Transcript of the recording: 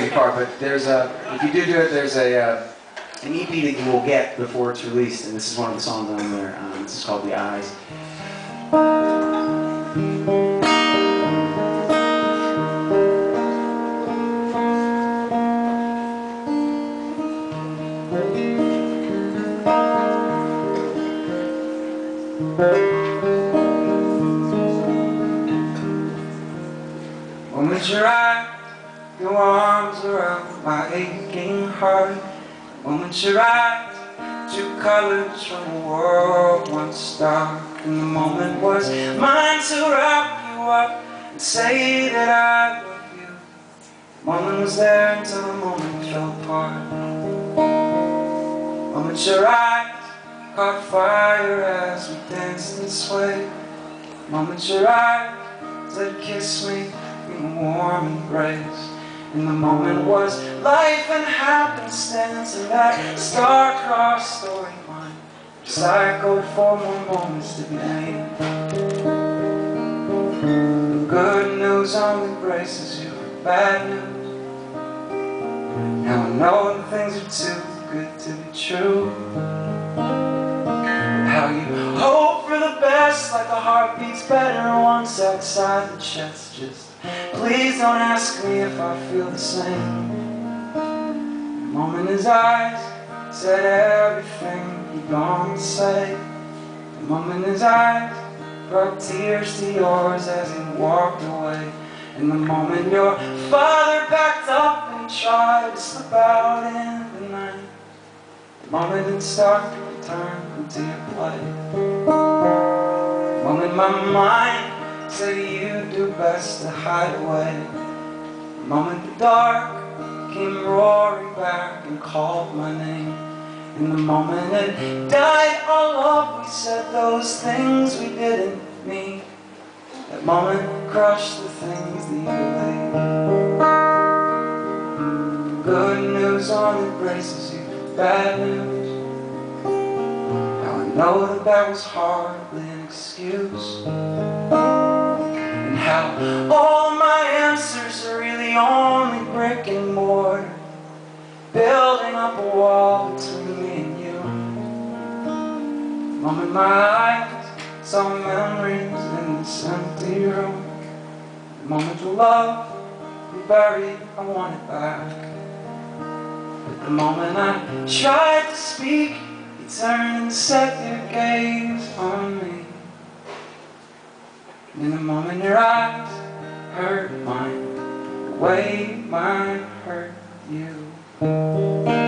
take far, but there's a, if you do do it, there's a, uh, an EP that you will get before it's released, and this is one of the songs on there. Um, this is called The Eyes. Moment you wrap your arms around my aching heart. Moment you wrap two colors from a world once dark. And the moment was mine to wrap you up and say that I love you. The moment was there until the moment fell apart. Moment your eyes caught fire as we danced and swayed. Moment your eyes said kiss me in a warm embrace. And the moment was life and happenstance and that star-crossed storyline cycled for more moments to be made. The good news only braces you bad news. Now I know that things are too good to be true. How you hope best like a heart beats better once outside the chest. Just please don't ask me if I feel the same. The moment his eyes said everything he'd to say. The moment his eyes brought tears to yours as he walked away. And the moment your father backed up and tried to slip out in the night. The moment it started to turn into your play. My mind said you do best to hide away. The moment the dark came roaring back and called my name. In the moment it died all up, we said those things we didn't mean. That moment crushed the things that you believe. Good news only braces you bad news. Now I know that that was hardly an excuse. And how all my answers are really only brick and mortar. Building up a wall between me and you. Moment my eyes saw memories in this empty room. The moment of love we buried, I want it back. But the moment I tried to speak, you turned and set your gaze on me. And in the moment your eyes hurt mine, the way mine hurt you.